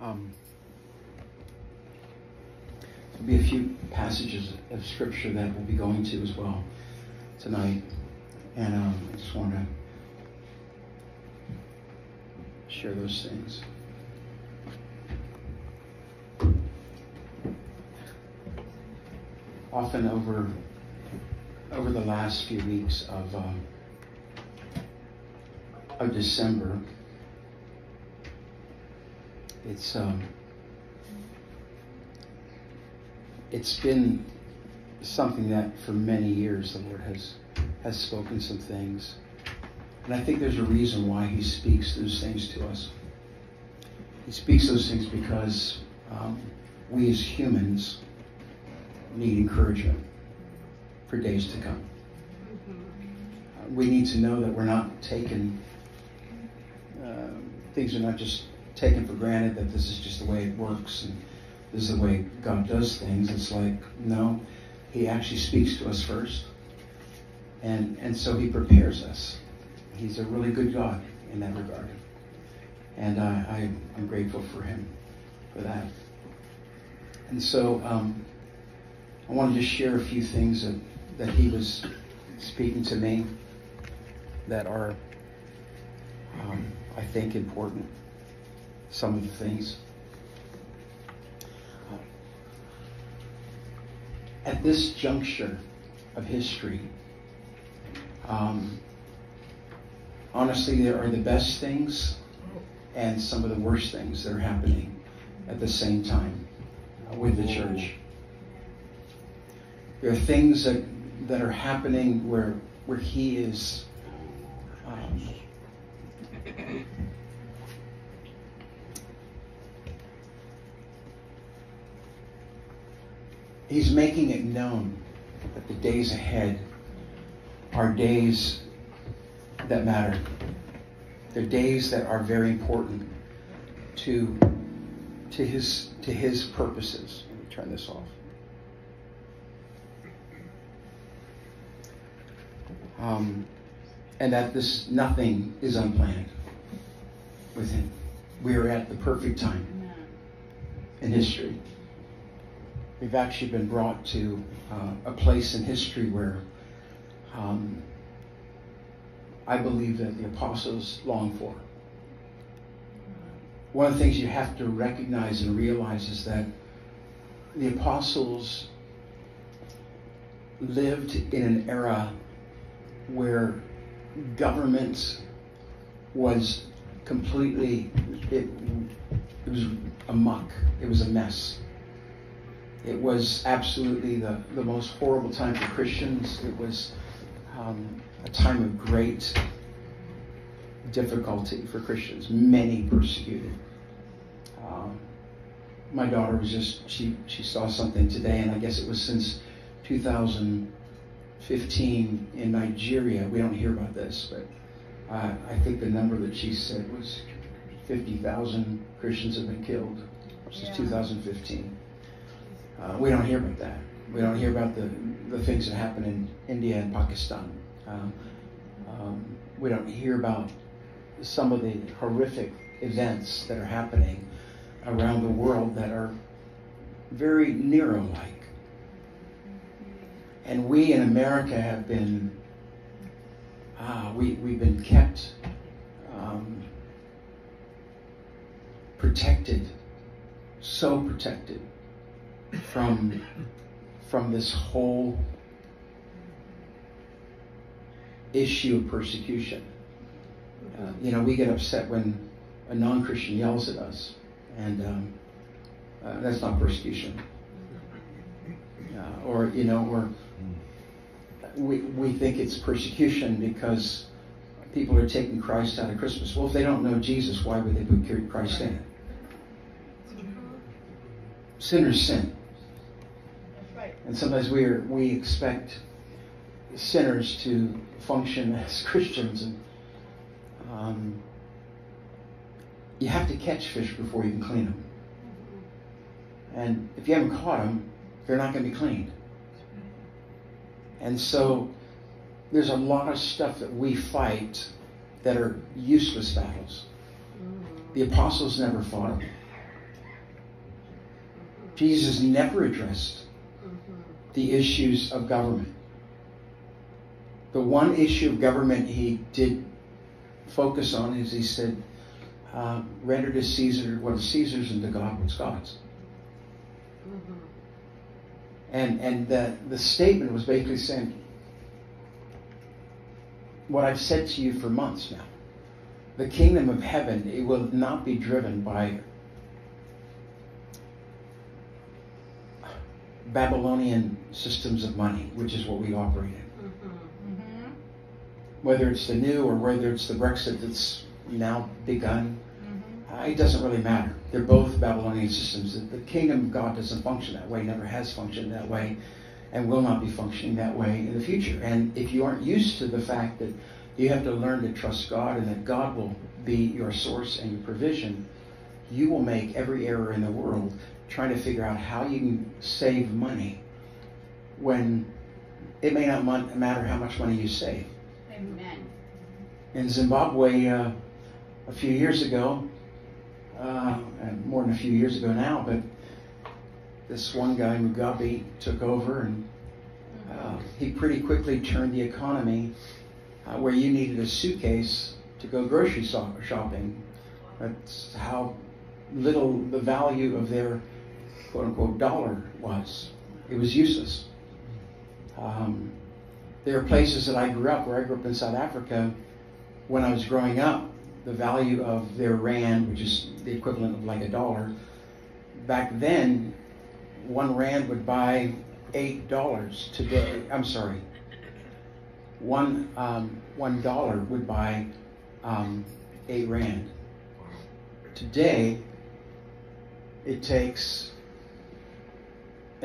Um, there'll be a few passages of scripture that we'll be going to as well tonight, and um, I just want to share those things. Often over over the last few weeks of um, of December, it's um, it's been something that for many years the Lord has has spoken some things, and I think there's a reason why He speaks those things to us. He speaks those things because um, we as humans need encouragement for days to come. Uh, we need to know that we're not taken, uh, things are not just taken for granted that this is just the way it works and this is the way God does things. It's like, no, He actually speaks to us first. And, and so He prepares us. He's a really good God in that regard. And I, I'm grateful for Him for that. And so um, I want to just share a few things that, that He was speaking to me that are, um, I think, important some of the things. At this juncture of history, um, honestly, there are the best things and some of the worst things that are happening at the same time with the church. There are things that, that are happening where, where he is um, He's making it known that the days ahead are days that matter. They're days that are very important to, to, his, to his purposes. Let me turn this off. Um, and that this nothing is unplanned with him. We are at the perfect time in history we've actually been brought to uh, a place in history where um, I believe that the apostles long for. One of the things you have to recognize and realize is that the apostles lived in an era where government was completely it, it was a muck it was a mess it was absolutely the, the most horrible time for Christians. It was um, a time of great difficulty for Christians, many persecuted. Um, my daughter was just, she, she saw something today, and I guess it was since 2015 in Nigeria. We don't hear about this, but uh, I think the number that she said was 50,000 Christians have been killed since yeah. 2015. Uh, we don't hear about that. We don't hear about the, the things that happen in India and Pakistan. Um, um, we don't hear about some of the horrific events that are happening around the world that are very Nero like. And we in America have been, ah, we, we've been kept um, protected, so protected from from this whole issue of persecution. Uh, you know, we get upset when a non-Christian yells at us, and um, uh, that's not persecution. Uh, or you know, or we we think it's persecution because people are taking Christ out of Christmas. Well, if they don't know Jesus, why would they put Christ in? Sinners sin. And sometimes we are, we expect sinners to function as Christians, and um, you have to catch fish before you can clean them. And if you haven't caught them, they're not going to be cleaned. And so there's a lot of stuff that we fight that are useless battles. The apostles never fought them. Jesus never addressed the issues of government. The one issue of government he did focus on is he said, uh, render to Caesar what is Caesar's and to God what's God's. Mm-hmm. And and the, the statement was basically saying what I've said to you for months now. The kingdom of heaven, it will not be driven by Babylonian systems of money, which is what we operate in. Mm-hmm. Whether it's the new or whether it's the Brexit that's now begun, mm-hmm. uh, it doesn't really matter. They're both Babylonian systems. The, the kingdom of God doesn't function that way, never has functioned that way, and will not be functioning that way in the future. And if you aren't used to the fact that you have to learn to trust God and that God will be your source and your provision, you will make every error in the world trying to figure out how you can save money when it may not matter how much money you save. Amen. In Zimbabwe, uh, a few years ago, uh, more than a few years ago now, but this one guy, Mugabe, took over and uh, he pretty quickly turned the economy uh, where you needed a suitcase to go grocery shopping. That's how little the value of their quote unquote dollar was. It was useless. Um, there are places that I grew up, where I grew up in South Africa, when I was growing up, the value of their rand, which is the equivalent of like a dollar, back then, one rand would buy eight dollars. Today, I'm sorry, one um, one dollar would buy um, eight rand. Today, it takes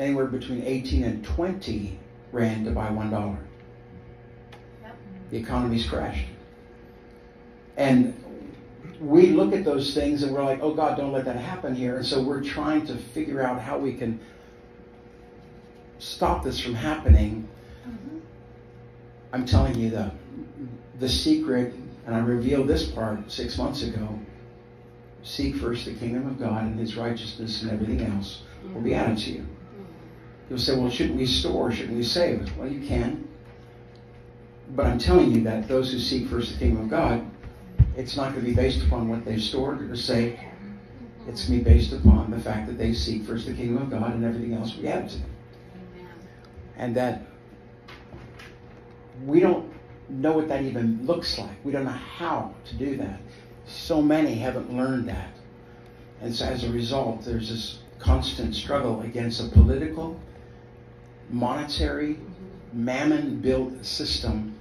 anywhere between 18 and 20 rand to buy one dollar. Yep. The economy's crashed. And we look at those things and we're like, oh God, don't let that happen here. And so we're trying to figure out how we can stop this from happening. Mm-hmm. I'm telling you the the secret, and I revealed this part six months ago. Seek first the kingdom of God and his righteousness and everything else will be added to you. You'll say, well, shouldn't we store? Shouldn't we save? Well, you can. But I'm telling you that those who seek first the kingdom of God, it's not going to be based upon what they've stored or saved. It's going to be based upon the fact that they seek first the kingdom of God and everything else be added to them. And that we don't know what that even looks like. We don't know how to do that. So many haven't learned that. And so as a result, there's this constant struggle against a political monetary, mammon built system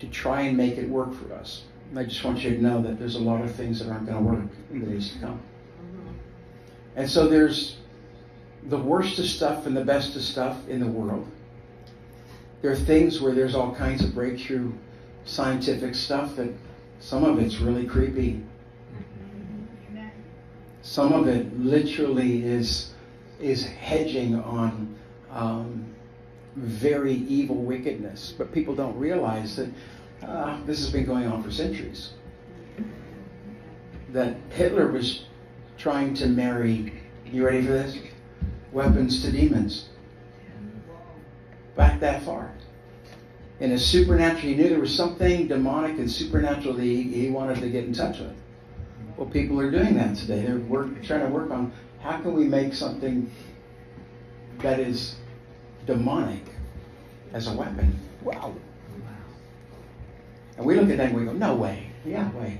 to try and make it work for us. And I just want you to know that there's a lot of things that aren't going to work in the days to come. And so there's the worst of stuff and the best of stuff in the world. There are things where there's all kinds of breakthrough scientific stuff that some of it's really creepy. Some of it literally is is hedging on um, very evil wickedness. But people don't realize that uh, this has been going on for centuries. That Hitler was trying to marry, you ready for this? Weapons to demons. Back that far. In a supernatural, he knew there was something demonic and supernatural that he, he wanted to get in touch with. Well, people are doing that today. They're work, trying to work on how can we make something that is demonic as a weapon. Wow. And we look at that and we go, no way. Yeah, way.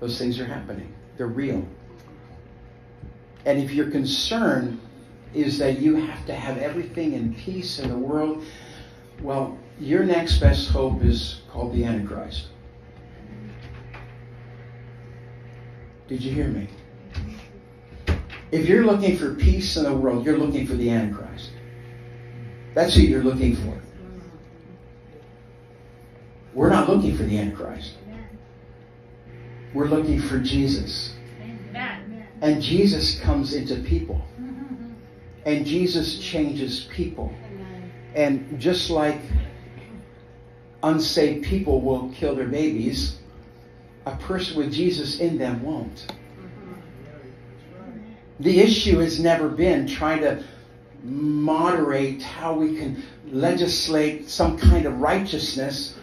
Those things are happening. They're real. And if your concern is that you have to have everything in peace in the world, well, your next best hope is called the Antichrist. Did you hear me? If you're looking for peace in the world, you're looking for the Antichrist. That's who you're looking for. We're not looking for the Antichrist. We're looking for Jesus. And Jesus comes into people. And Jesus changes people. And just like unsaved people will kill their babies, a person with Jesus in them won't. The issue has never been trying to moderate how we can legislate some kind of righteousness.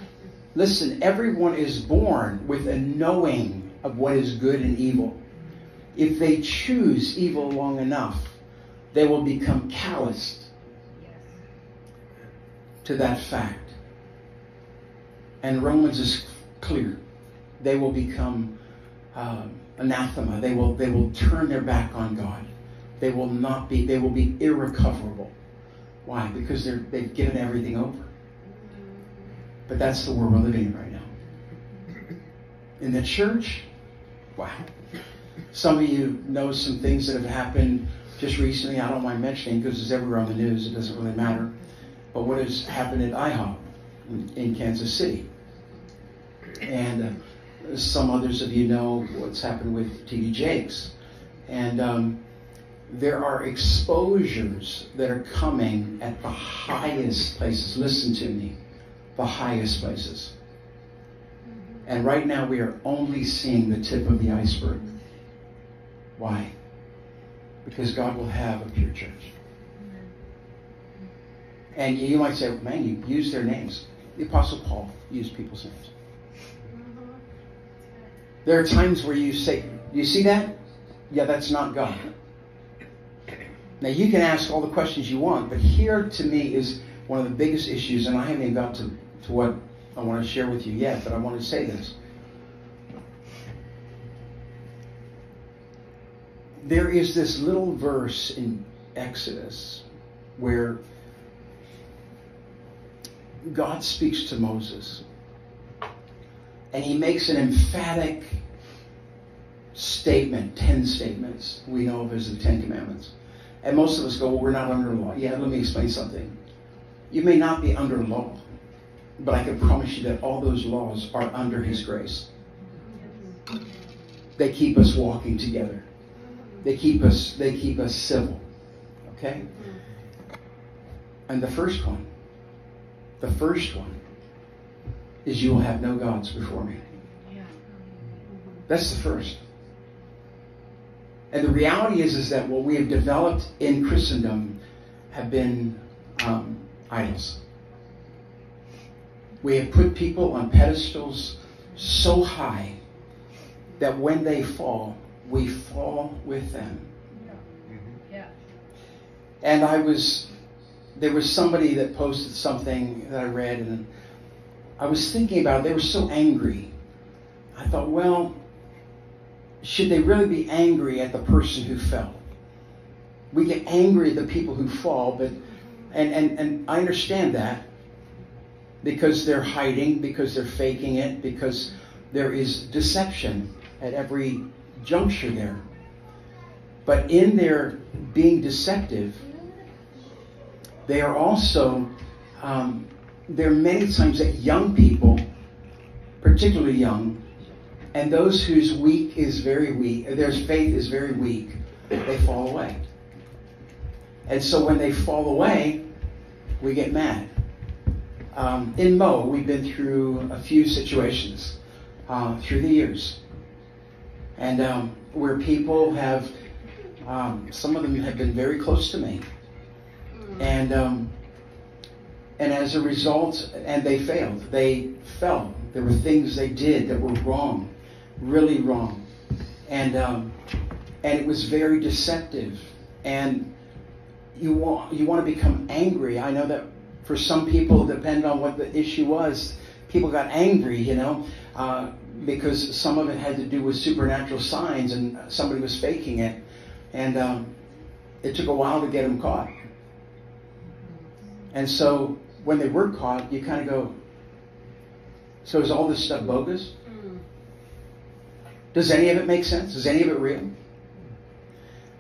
Listen, everyone is born with a knowing of what is good and evil. If they choose evil long enough, they will become calloused to that fact. And Romans is clear. They will become uh, anathema. They will, they will turn their back on God. They will not be, they will be irrecoverable. Why? Because they're, they've given everything over. But that's the world we're living in right now. In the church, wow. Some of you know some things that have happened just recently. I don't mind mentioning because it's everywhere on the news. It doesn't really matter. But what has happened at IHOP in, Kansas City? And uh, some others of you know what's happened with TD Jakes. And um, there are exposures that are coming at the highest places. Listen to me. The highest places. And right now we are only seeing the tip of the iceberg. Why? Because God will have a pure church. And you might say, man, you use their names. The Apostle Paul used people's names. There are times where you say, Do you see that? Yeah, that's not God. Now, you can ask all the questions you want, but here to me is one of the biggest issues, and I haven't even got to, to what I want to share with you yet, but I want to say this. There is this little verse in Exodus where God speaks to Moses and he makes an emphatic statement, 10 statements we know of as the Ten Commandments. And most of us go, well, we're not under law. Yeah, let me explain something. You may not be under law, but I can promise you that all those laws are under his grace. They keep us walking together. They keep us, they keep us civil. Okay? And the first one, the first one is you will have no gods before me. That's the first. And the reality is, is that what we have developed in Christendom have been um, idols. We have put people on pedestals so high that when they fall, we fall with them. Yeah. And I was, there was somebody that posted something that I read, and I was thinking about it. They were so angry. I thought, well, should they really be angry at the person who fell? We get angry at the people who fall, but and, and, and I understand that because they're hiding, because they're faking it, because there is deception at every juncture there. But in their being deceptive, they are also, um, there are many times that young people, particularly young, and those whose weak is very weak, their faith is very weak, they fall away. And so when they fall away, we get mad. Um, in Mo, we've been through a few situations uh, through the years. And um, where people have, um, some of them have been very close to me. And, um, and as a result, and they failed. They fell. There were things they did that were wrong really wrong. And, um, and it was very deceptive. And you want, you want to become angry. I know that for some people, depending on what the issue was, people got angry, you know, uh, because some of it had to do with supernatural signs and somebody was faking it. And um, it took a while to get them caught. And so when they were caught, you kind of go, so is all this stuff bogus? Does any of it make sense? Is any of it real?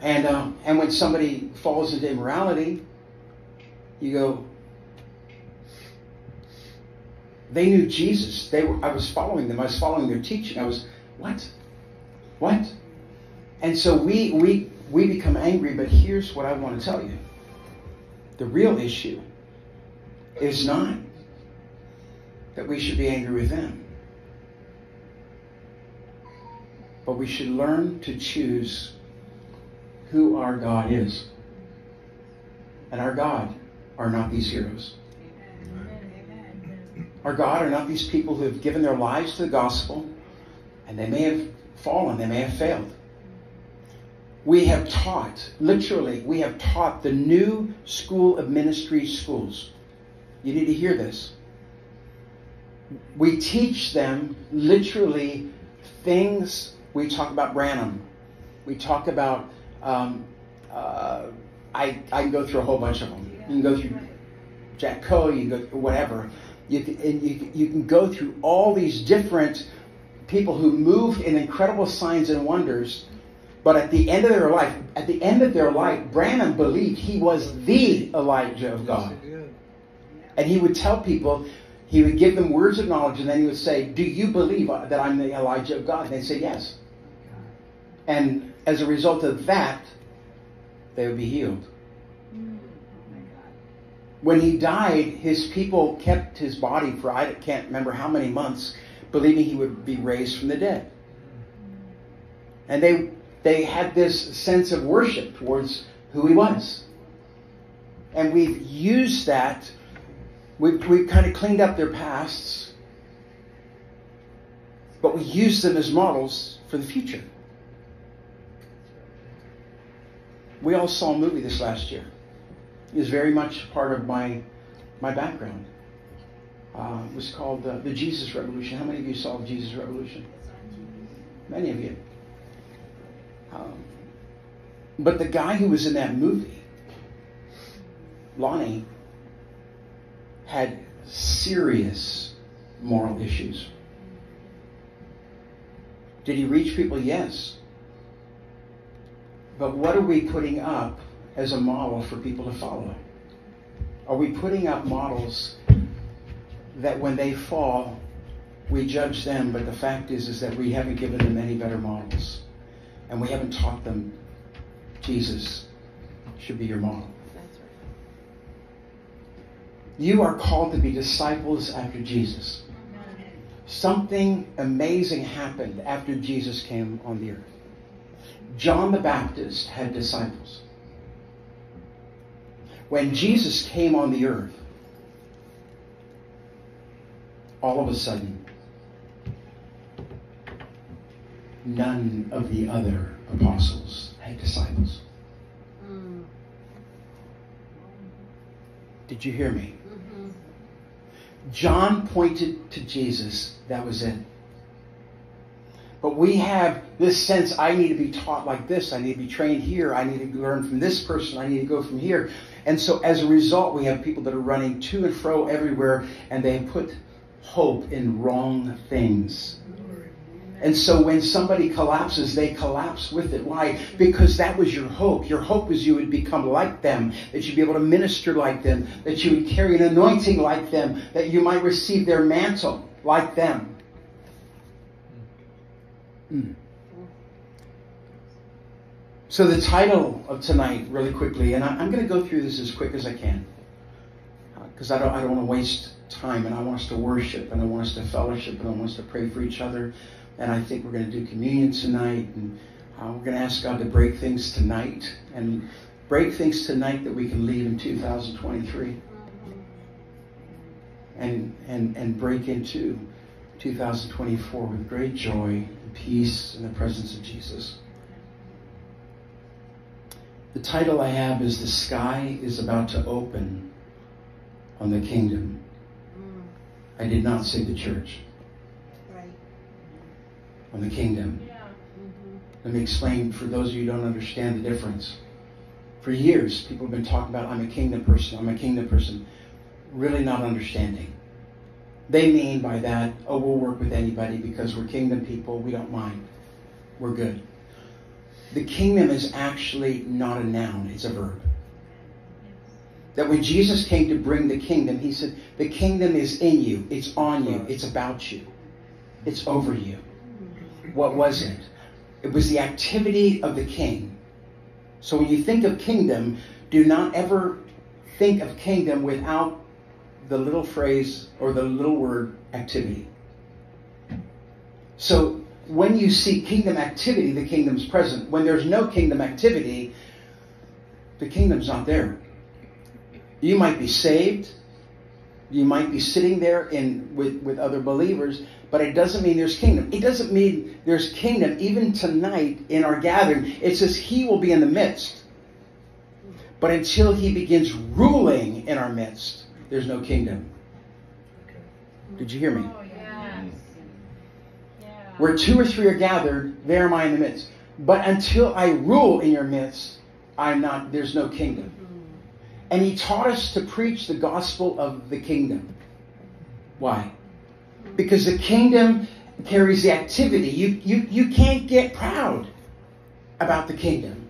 And um, and when somebody falls into immorality, you go. They knew Jesus. They were. I was following them. I was following their teaching. I was what, what, and so we we we become angry. But here's what I want to tell you: the real issue is not that we should be angry with them. But we should learn to choose who our God is. And our God are not these heroes. Our God are not these people who have given their lives to the gospel, and they may have fallen, they may have failed. We have taught, literally, we have taught the new school of ministry schools. You need to hear this. We teach them literally things. We talk about Branham. We talk about, um, uh, I, I can go through a whole bunch of them. You can go through Jack Coe, you can go whatever. You can, you, you can go through all these different people who moved in incredible signs and wonders but at the end of their life, at the end of their life, Branham believed he was the Elijah of God. And he would tell people, he would give them words of knowledge, and then he would say, Do you believe that I'm the Elijah of God? And they'd say, Yes. And as a result of that, they would be healed. When he died, his people kept his body for I can't remember how many months, believing he would be raised from the dead. And they they had this sense of worship towards who he was. And we've used that, we've, we've kind of cleaned up their pasts, but we use them as models for the future. We all saw a movie this last year. It was very much part of my, my background. Uh, it was called uh, The Jesus Revolution. How many of you saw The Jesus Revolution? Many of you. Um, but the guy who was in that movie, Lonnie, had serious moral issues. Did he reach people? Yes. But what are we putting up as a model for people to follow? Are we putting up models that when they fall, we judge them, but the fact is, is that we haven't given them any better models and we haven't taught them Jesus should be your model. You are called to be disciples after Jesus. Something amazing happened after Jesus came on the earth. John the Baptist had disciples. When Jesus came on the earth, all of a sudden, none of the other apostles had disciples. Mm. Did you hear me? Mm-hmm. John pointed to Jesus. That was it. But we have this sense I need to be taught like this. I need to be trained here. I need to learn from this person. I need to go from here. And so as a result, we have people that are running to and fro everywhere and they put hope in wrong things. And so when somebody collapses, they collapse with it. Why? Because that was your hope. Your hope was you would become like them, that you'd be able to minister like them, that you would carry an anointing like them, that you might receive their mantle like them. So the title of tonight, really quickly, and I'm going to go through this as quick as I can, because uh, I don't, I don't want to waste time, and I want us to worship, and I want us to fellowship, and I want us to pray for each other. And I think we're going to do communion tonight. And uh, we're going to ask God to break things tonight and break things tonight that we can leave in 2023 and, and, and break into 2024 with great joy and peace in the presence of Jesus. The title I have is The Sky is About to Open on the Kingdom. I did not say the church on the kingdom. Mm-hmm. Let me explain for those of you who don't understand the difference. For years, people have been talking about, I'm a kingdom person, I'm a kingdom person, really not understanding. They mean by that, oh, we'll work with anybody because we're kingdom people, we don't mind. We're good. The kingdom is actually not a noun, it's a verb. That when Jesus came to bring the kingdom, he said, the kingdom is in you, it's on you, it's about you, it's over you. What was it? It was the activity of the king. So when you think of kingdom, do not ever think of kingdom without the little phrase or the little word activity. So when you see kingdom activity, the kingdom's present. When there's no kingdom activity, the kingdom's not there. You might be saved, you might be sitting there in with, with other believers, but it doesn't mean there's kingdom. It doesn't mean there's kingdom even tonight in our gathering. It says he will be in the midst. But until he begins ruling in our midst, there's no kingdom. Did you hear me? Oh, mm. Where two or three are gathered, there am I in the midst. But until I rule in your midst, I'm not, there's no kingdom. Mm. And he taught us to preach the gospel of the kingdom. Why? Mm. Because the kingdom carries the activity. You, you, you can't get proud about the kingdom.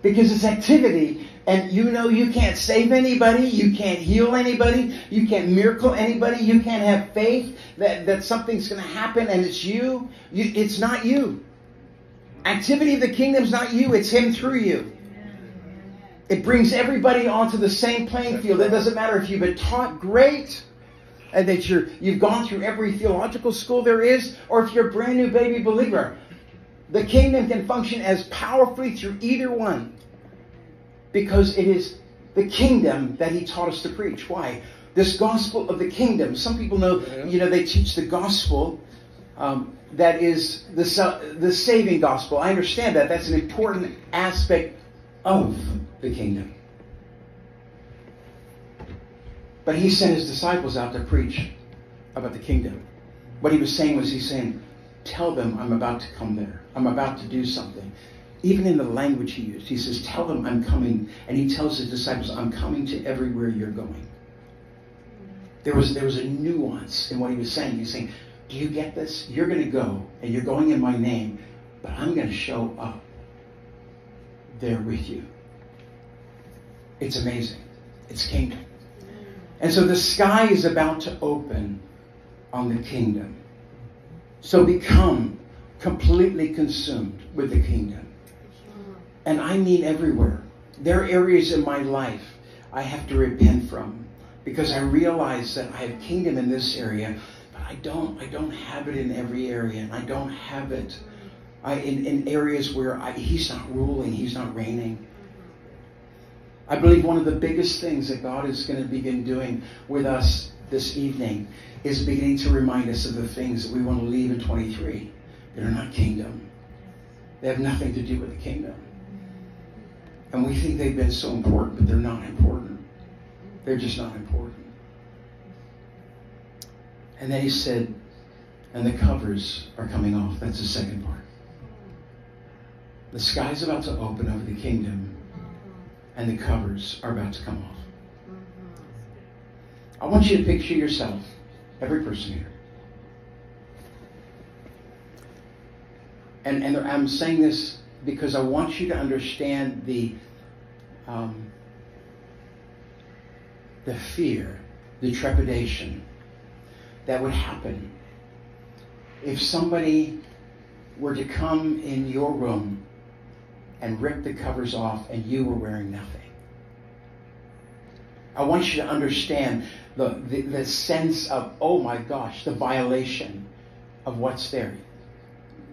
Because it's activity, and you know you can't save anybody, you can't heal anybody, you can't miracle anybody, you can't have faith that, that something's going to happen and it's you. you. It's not you. Activity of the kingdom's not you, it's Him through you. It brings everybody onto the same playing field. It doesn't matter if you've been taught great and that you're, you've gone through every theological school there is, or if you're a brand new baby believer. The kingdom can function as powerfully through either one because it is the kingdom that he taught us to preach. Why? This gospel of the kingdom. Some people know, you know, they teach the gospel um, that is the, the saving gospel. I understand that. That's an important aspect of the kingdom. But he sent his disciples out to preach about the kingdom. What he was saying was, he's saying, Tell them I'm about to come there. I'm about to do something. Even in the language he used, he says, Tell them I'm coming. And he tells his disciples, I'm coming to everywhere you're going. There was, there was a nuance in what he was saying. He's saying, Do you get this? You're going to go, and you're going in my name, but I'm going to show up there with you. It's amazing. It's kingdom. And so the sky is about to open on the kingdom. So become completely consumed with the kingdom. And I mean everywhere. There are areas in my life I have to repent from because I realize that I have kingdom in this area, but I don't I don't have it in every area, and I don't have it I, in, in areas where I, he's not ruling, he's not reigning. I believe one of the biggest things that God is going to begin doing with us this evening is beginning to remind us of the things that we want to leave in 23 that are not kingdom. They have nothing to do with the kingdom. And we think they've been so important, but they're not important. They're just not important. And then he said, and the covers are coming off. That's the second part. The sky's about to open over the kingdom, and the covers are about to come off. I want you to picture yourself, every person here. And, and I'm saying this because I want you to understand the, um, the fear, the trepidation that would happen if somebody were to come in your room and rip the covers off and you were wearing nothing. I want you to understand the, the, the sense of, oh my gosh, the violation of what's there.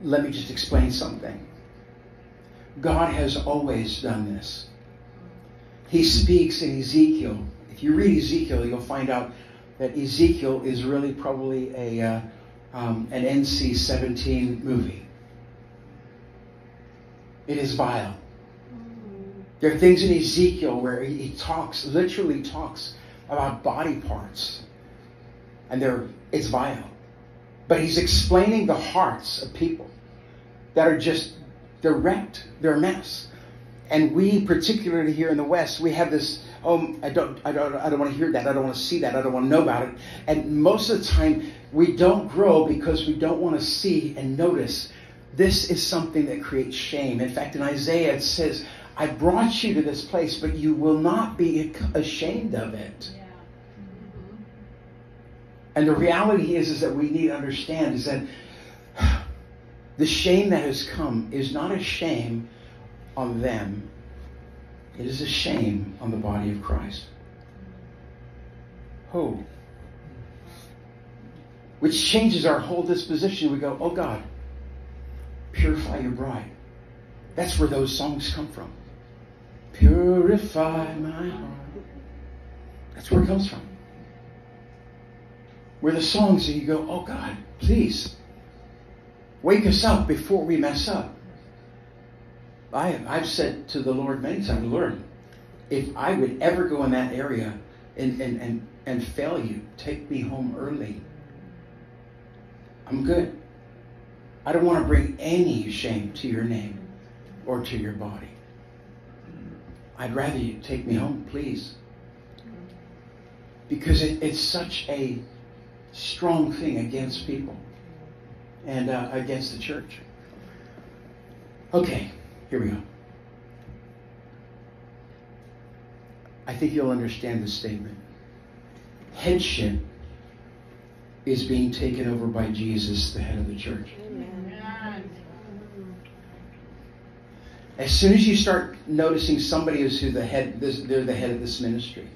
Let me just explain something. God has always done this. He speaks in Ezekiel. If you read Ezekiel, you'll find out that Ezekiel is really probably a uh, um, an NC-17 movie. It is vile. There are things in Ezekiel where he talks, literally talks about body parts. And they're, it's vile. But he's explaining the hearts of people that are just, they're wrecked. They're a mess. And we, particularly here in the West, we have this, oh, I don't, I don't, I don't want to hear that. I don't want to see that. I don't want to know about it. And most of the time, we don't grow because we don't want to see and notice this is something that creates shame. In fact, in Isaiah it says, I brought you to this place, but you will not be ashamed of it. Yeah. Mm-hmm. And the reality is, is that we need to understand is that the shame that has come is not a shame on them. It is a shame on the body of Christ. Who? Which changes our whole disposition. We go, oh God, Purify your bride. That's where those songs come from. Purify my heart. That's where it comes from. Where the songs that you go, oh God, please wake us up before we mess up. I, I've said to the Lord many times, Lord, if I would ever go in that area and, and, and, and fail you, take me home early. I'm good. I don't want to bring any shame to your name or to your body. I'd rather you take me home, please. Because it, it's such a strong thing against people and uh, against the church. Okay, here we go. I think you'll understand the statement. Headship is being taken over by Jesus, the head of the church. Amen. As soon as you start noticing somebody is who the head, they're the head of this ministry.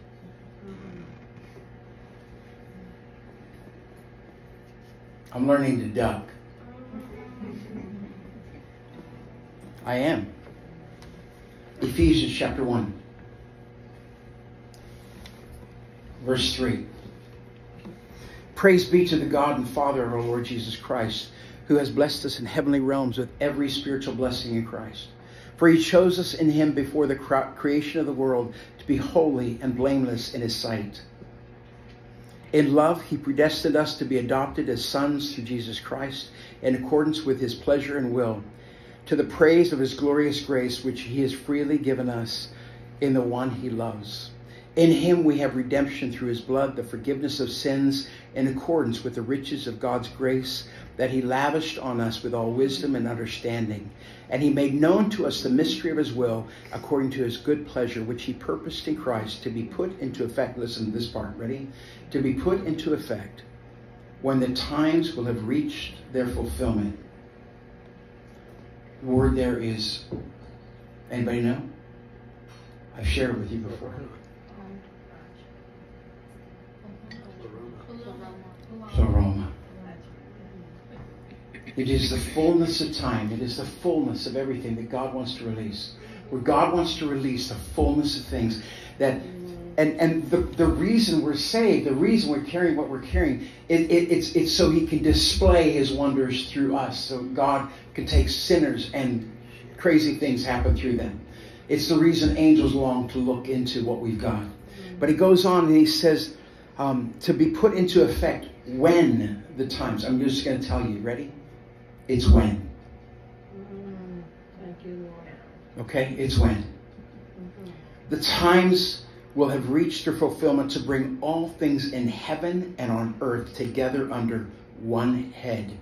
I'm learning to duck. I am. Ephesians chapter 1, verse 3. Praise be to the God and Father of our Lord Jesus Christ, who has blessed us in heavenly realms with every spiritual blessing in Christ. For he chose us in him before the creation of the world to be holy and blameless in his sight. In love, he predestined us to be adopted as sons through Jesus Christ in accordance with his pleasure and will, to the praise of his glorious grace, which he has freely given us in the one he loves. In him we have redemption through his blood, the forgiveness of sins in accordance with the riches of God's grace that he lavished on us with all wisdom and understanding. And he made known to us the mystery of his will according to his good pleasure, which he purposed in Christ to be put into effect. Listen to this part, ready? To be put into effect when the times will have reached their fulfillment. The word there is, anybody know? I've shared with you before. It is the fullness of time. It is the fullness of everything that God wants to release. Where God wants to release the fullness of things that and and the, the reason we're saved, the reason we're carrying what we're carrying, it, it, it's it's so He can display His wonders through us. So God can take sinners and crazy things happen through them. It's the reason angels long to look into what we've got. But He goes on and He says um, to be put into effect when the times. I'm just going to tell you. Ready? It's when. Thank you, Lord. Okay, it's when. Mm-hmm. The times will have reached their fulfillment to bring all things in heaven and on earth together under one head,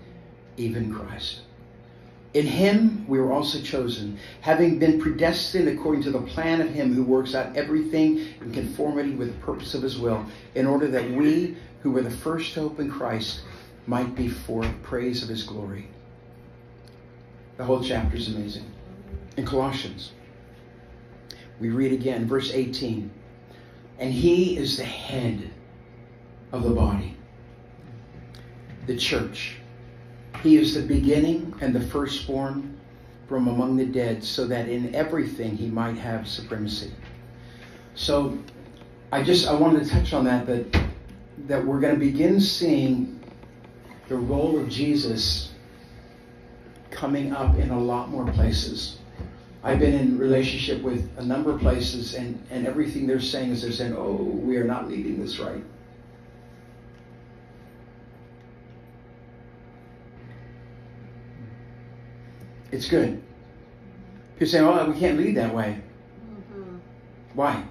even Christ. In him we were also chosen, having been predestined according to the plan of him who works out everything in conformity with the purpose of his will, in order that we, who were the first hope in Christ, might be for praise of his glory. The whole chapter is amazing. In Colossians, we read again, verse 18. And he is the head of the body, the church. He is the beginning and the firstborn from among the dead, so that in everything he might have supremacy. So I just I wanted to touch on that that that we're going to begin seeing the role of Jesus coming up in a lot more places. I've been in relationship with a number of places, and, and everything they're saying is they're saying, oh, we are not leading this right. It's good. People saying, oh, we can't lead that way. Mm-hmm. Why?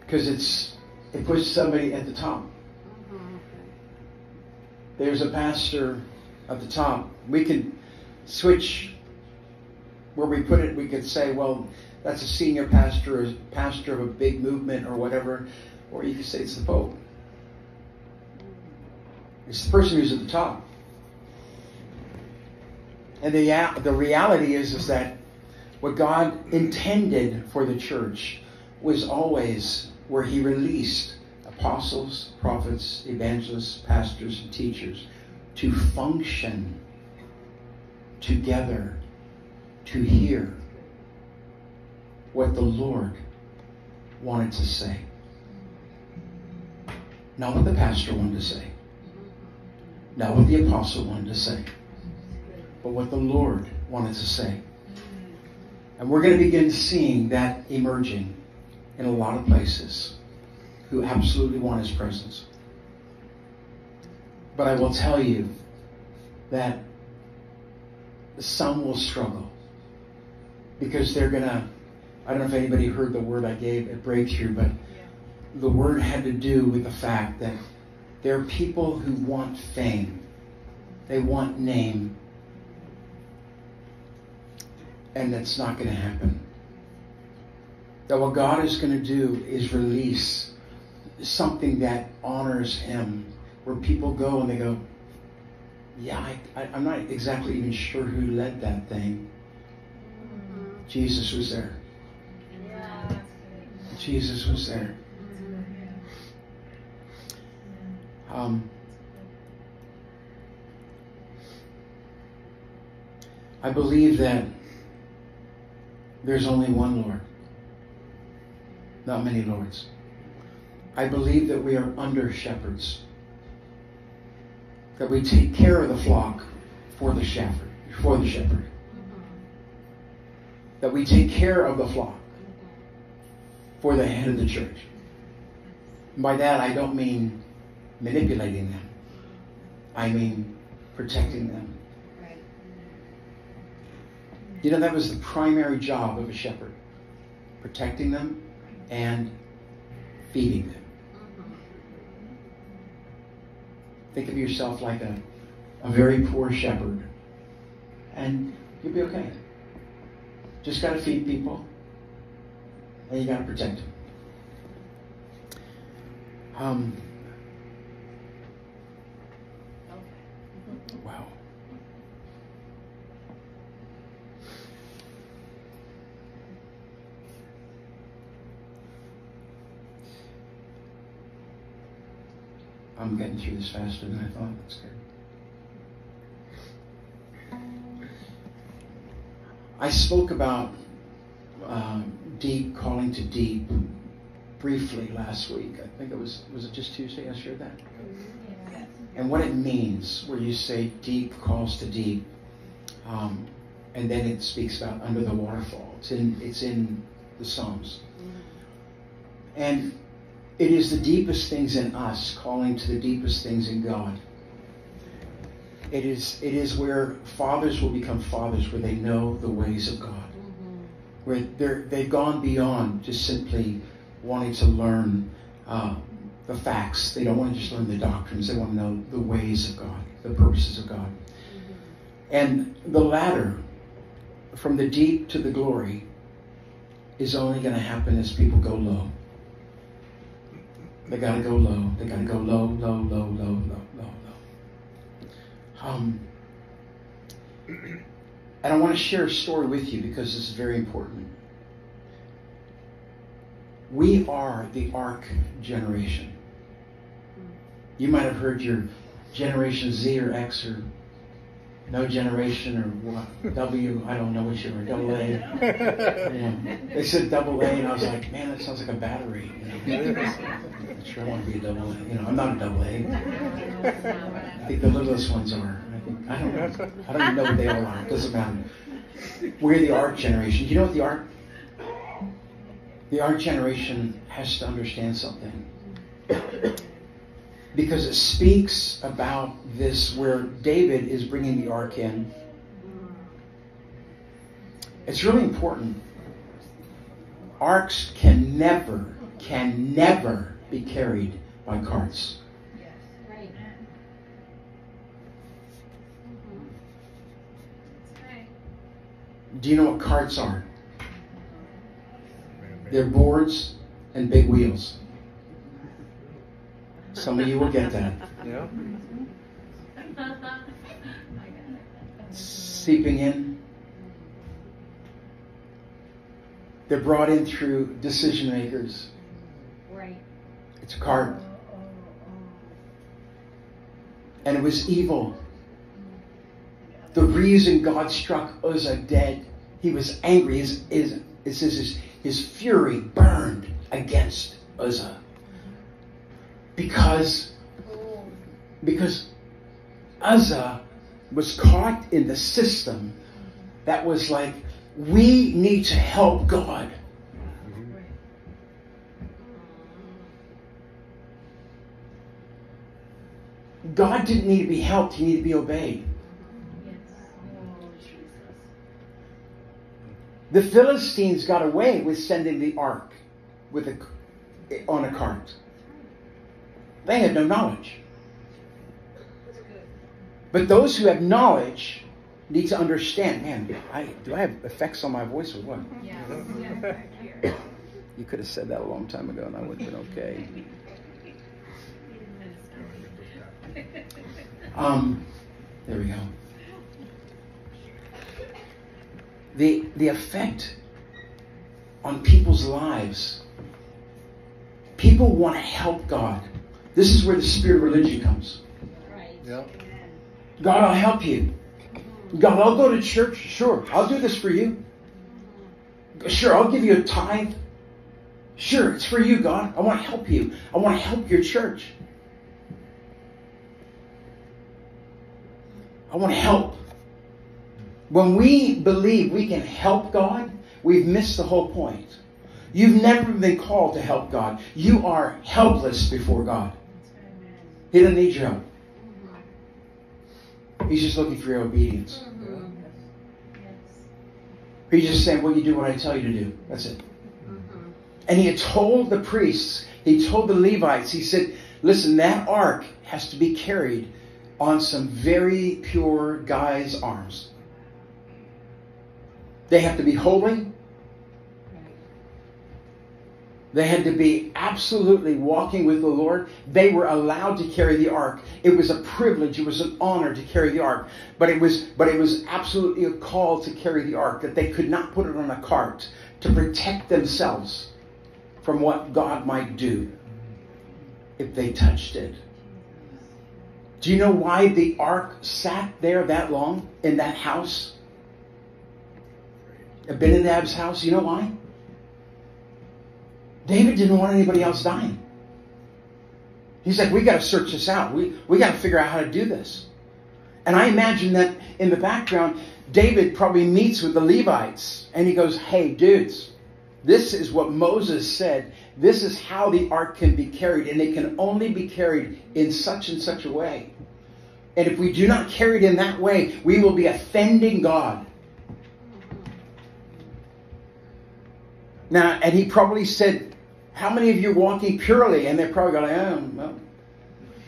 Because it's it puts somebody at the top. Mm-hmm. There's a pastor at the top. We can switch where we put it. We could say, well, that's a senior pastor, or pastor of a big movement, or whatever. Or you could say it's the Pope. It's the person who's at the top. And the uh, the reality is is that what God intended for the church was always where He released apostles, prophets, evangelists, pastors, and teachers to function together to hear what the Lord wanted to say. Not what the pastor wanted to say. Not what the apostle wanted to say. But what the Lord wanted to say. And we're going to begin seeing that emerging in a lot of places who absolutely want his presence. But I will tell you that some will struggle because they're going to, I don't know if anybody heard the word I gave at Breakthrough, but the word had to do with the fact that there are people who want fame. They want name. And that's not going to happen. That what God is going to do is release something that honors Him, where people go and they go, yeah, I, am not exactly even sure who led that thing. Mm-hmm. Jesus was there. Yeah. Jesus was there. Um, I believe that there's only one Lord, not many lords. I believe that we are under shepherds that we take care of the flock for the shepherd, for the shepherd. That we take care of the flock for the head of the church. And by that I don't mean manipulating them. I mean protecting them. You know, that was the primary job of a shepherd protecting them and feeding them. Think of yourself like a, a very poor shepherd, and you'll be okay. Just got to feed people, and you got to protect them. Um, wow. I'm getting through this faster than I thought. That's good. I spoke about uh, deep calling to deep briefly last week. I think it was was it just Tuesday I shared that. And what it means, where you say deep calls to deep, um, and then it speaks about under the waterfall. It's in it's in the Psalms. And it is the deepest things in us calling to the deepest things in God. It is, it is where fathers will become fathers, where they know the ways of God. Mm-hmm. Where they're, they've gone beyond just simply wanting to learn uh, the facts. They don't want to just learn the doctrines. They want to know the ways of God, the purposes of God. Mm-hmm. And the ladder, from the deep to the glory, is only going to happen as people go low. They got to go low. They got to go low, low, low, low, low, low, low. Um, and I want to share a story with you because this is very important. We are the ark generation. You might have heard your Generation Z or X or no generation or what W I don't know which you were double A. Yeah. They said double A and I was like, man, that sounds like a battery. You know? I sure want to be a double A. You know, I'm not a double A. I think the littlest ones are. I think I don't. I don't even know what they all are. It doesn't matter. We're the art generation. You know what the art the art generation has to understand something because it speaks about this where David is bringing the ark in. It's really important. Arks can never, can never be carried by carts. Yes, mm-hmm. right. Do you know what carts are? They're boards and big wheels. Some of you will get that. Yeah. Seeping in. They're brought in through decision makers. It's a card. And it was evil. the reason God struck Uzzah dead, he was angry. His, his, it says his, his fury burned against Uzzah. Because, because Uzzah was caught in the system that was like, we need to help God. God didn't need to be helped, he needed to be obeyed. The Philistines got away with sending the ark with a, on a cart. They had no knowledge. But those who have knowledge need to understand. Man, I, do I have effects on my voice or what? Yeah. you could have said that a long time ago, and I would have been okay. Um, there we go. The the effect on people's lives. People want to help God. This is where the spirit of religion comes. Right. Yep. God, I'll help you. God, I'll go to church. Sure, I'll do this for you. Sure, I'll give you a tithe. Sure, it's for you, God. I want to help you. I want to help your church. I want to help. When we believe we can help God, we've missed the whole point. You've never been called to help God. You are helpless before God. He doesn't need your help. He's just looking for your obedience. He's just saying, Will you do what I tell you to do? That's it. And he had told the priests, he told the Levites, he said, Listen, that ark has to be carried on some very pure guy's arms. They have to be holy. They had to be absolutely walking with the Lord. They were allowed to carry the ark. It was a privilege, it was an honor to carry the ark. But it was but it was absolutely a call to carry the ark that they could not put it on a cart to protect themselves from what God might do if they touched it. Do you know why the ark sat there that long in that house? Abinadab's house. You know why? David didn't want anybody else dying. He's like, we got to search this out. We, we got to figure out how to do this. And I imagine that in the background, David probably meets with the Levites and he goes, hey, dudes, this is what Moses said. This is how the ark can be carried, and it can only be carried in such and such a way. And if we do not carry it in that way, we will be offending God. Now, and he probably said, How many of you are walking purely? And they're probably going, oh, well.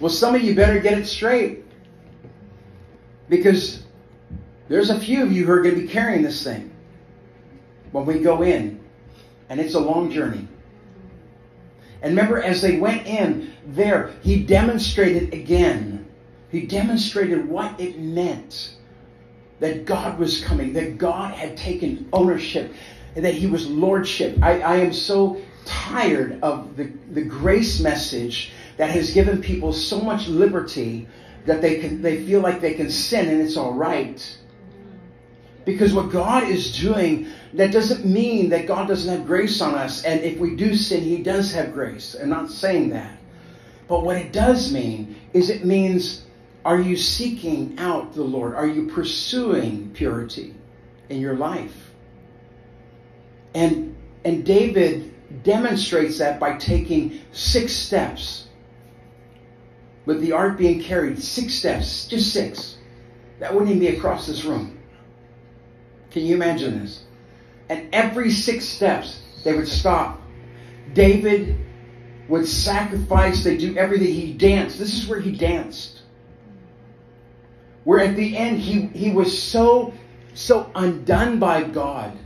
well, some of you better get it straight. Because there's a few of you who are going to be carrying this thing when we go in. And it's a long journey. And remember, as they went in there, he demonstrated again. He demonstrated what it meant that God was coming, that God had taken ownership, and that he was lordship. I, I am so tired of the, the grace message that has given people so much liberty that they can they feel like they can sin and it's all right. Because what God is doing, that doesn't mean that God doesn't have grace on us. And if we do sin, He does have grace. I'm not saying that. But what it does mean is it means are you seeking out the Lord? Are you pursuing purity in your life? And, and David demonstrates that by taking six steps. With the ark being carried, six steps, just six. That wouldn't even be across this room. Can you imagine this? And every six steps, they would stop. David would sacrifice, they do everything. He danced. This is where he danced. Where at the end he, he was so, so undone by God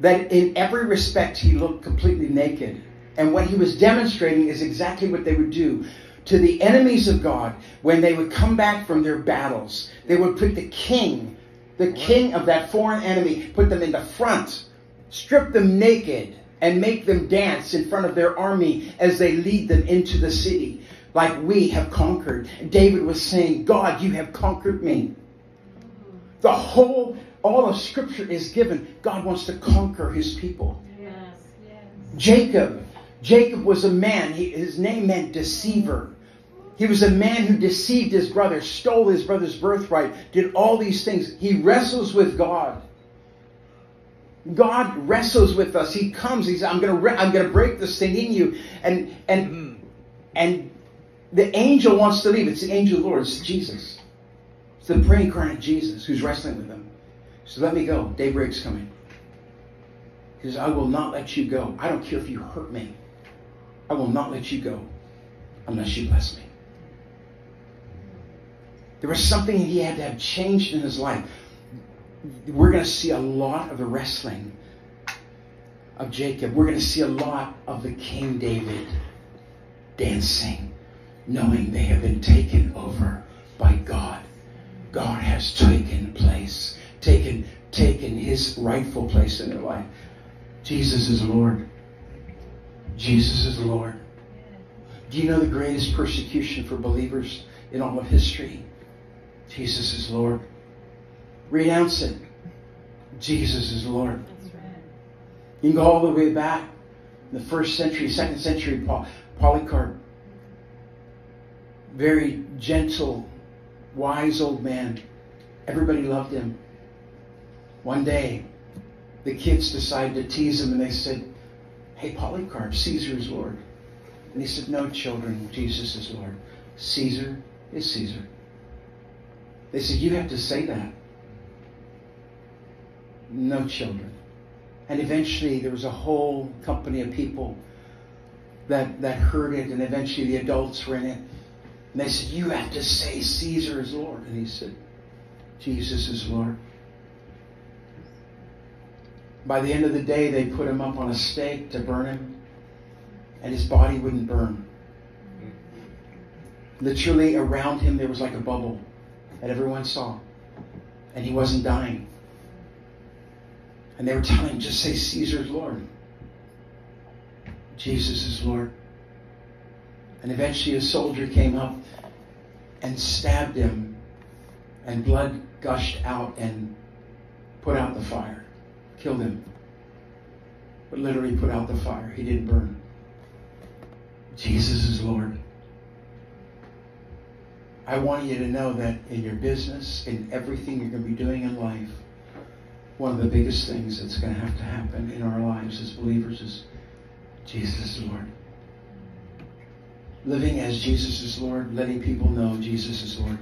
that in every respect he looked completely naked. And what he was demonstrating is exactly what they would do to the enemies of God when they would come back from their battles. They would put the king, the king of that foreign enemy, put them in the front, strip them naked, and make them dance in front of their army as they lead them into the city. Like we have conquered. David was saying, God, you have conquered me. The whole, all of Scripture is given. God wants to conquer His people. Yes, yes. Jacob, Jacob was a man. He, his name meant deceiver. He was a man who deceived his brother, stole his brother's birthright, did all these things. He wrestles with God. God wrestles with us. He comes. He says, "I'm going to, re- I'm to break this thing in you," and and and the angel wants to leave. It's the angel of the Lord. It's Jesus. It's the pre-incarnate Jesus who's wrestling with them. So let me go. Daybreak's coming. He says, "I will not let you go. I don't care if you hurt me. I will not let you go unless you bless me." There was something he had to have changed in his life. We're going to see a lot of the wrestling of Jacob. We're going to see a lot of the King David dancing, knowing they have been taken over by God. God has taken place, taken taken his rightful place in their life. Jesus is Lord. Jesus is Lord. Do you know the greatest persecution for believers in all of history Jesus is Lord. Renounce it. Jesus is Lord. You can go all the way back in the first century, second century, Polycarp. Very gentle, wise old man. Everybody loved him. One day, the kids decided to tease him and they said, Hey, Polycarp, Caesar is Lord. And he said, No, children, Jesus is Lord. Caesar is Caesar. They said, You have to say that. No children. And eventually there was a whole company of people that, that heard it, and eventually the adults were in it. And they said, You have to say Caesar is Lord. And he said, Jesus is Lord. By the end of the day, they put him up on a stake to burn him, and his body wouldn't burn. Literally around him, there was like a bubble that everyone saw. And he wasn't dying. And they were telling him, just say Caesar's Lord. Jesus is Lord. And eventually a soldier came up and stabbed him, and blood gushed out and put out the fire, killed him. But literally put out the fire. He didn't burn. Jesus is Lord. I want you to know that in your business, in everything you're going to be doing in life, one of the biggest things that's going to have to happen in our lives as believers is Jesus is Lord. Living as Jesus is Lord, letting people know Jesus is Lord.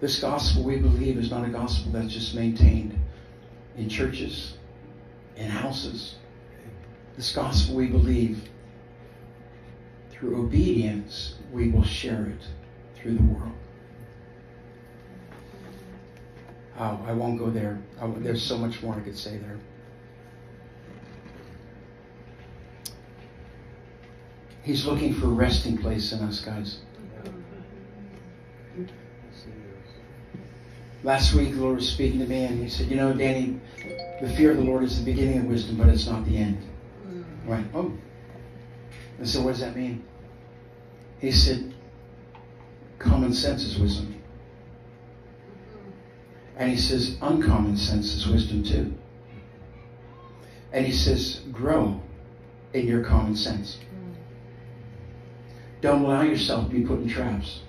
This gospel we believe is not a gospel that's just maintained in churches, in houses. This gospel we believe through obedience, we will share it through the world. Oh, I won't go there. there's so much more I could say there. He's looking for a resting place in us, guys. Last week, the Lord was speaking to me, and He said, You know, Danny, the fear of the Lord is the beginning of wisdom, but it's not the end. Mm. Right? Oh. And so, what does that mean? He said, Common sense is wisdom. And he says, uncommon sense is wisdom too. And he says, grow in your common sense. Don't allow yourself to be put in traps.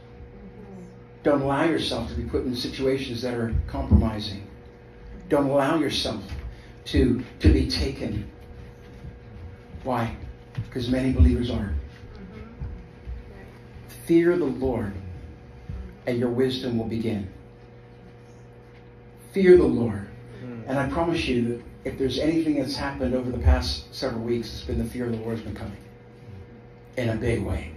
Don't allow yourself to be put in situations that are compromising. Don't allow yourself to, to be taken. Why? Because many believers are. Fear the Lord and your wisdom will begin. Fear the Lord. Hmm. And I promise you that if there's anything that's happened over the past several weeks, it's been the fear of the Lord has been coming in a big way.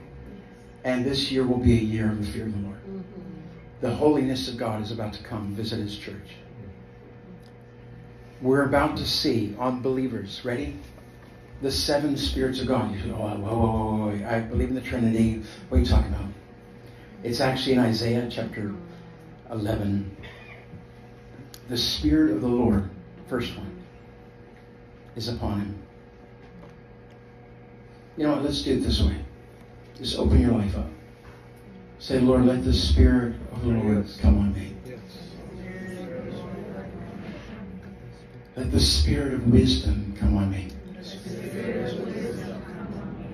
And this year will be a year of the fear of the Lord. Mm-hmm. The holiness of God is about to come visit his church. We're about to see unbelievers, ready? The seven spirits of God. You say, oh, whoa, whoa, whoa, whoa, I believe in the Trinity. What are you talking about? It's actually in Isaiah chapter 11. The Spirit of the Lord, first one, is upon him. You know what? Let's do it this way. Just open your life up. Say, Lord, let the Spirit of the Lord come on me. Let the spirit of wisdom come on me.